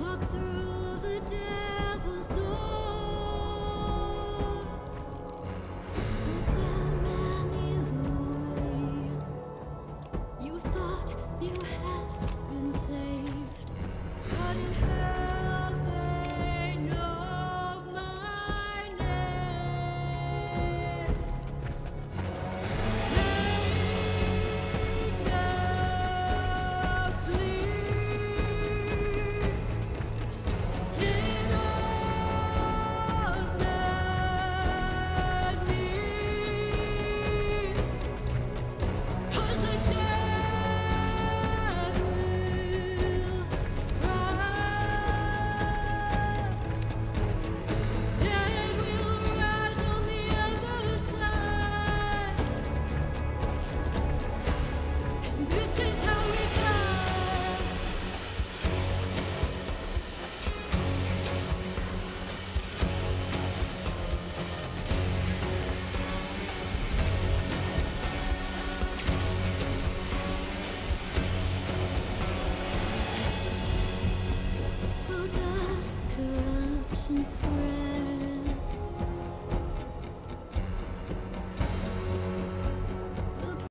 Walk through the day.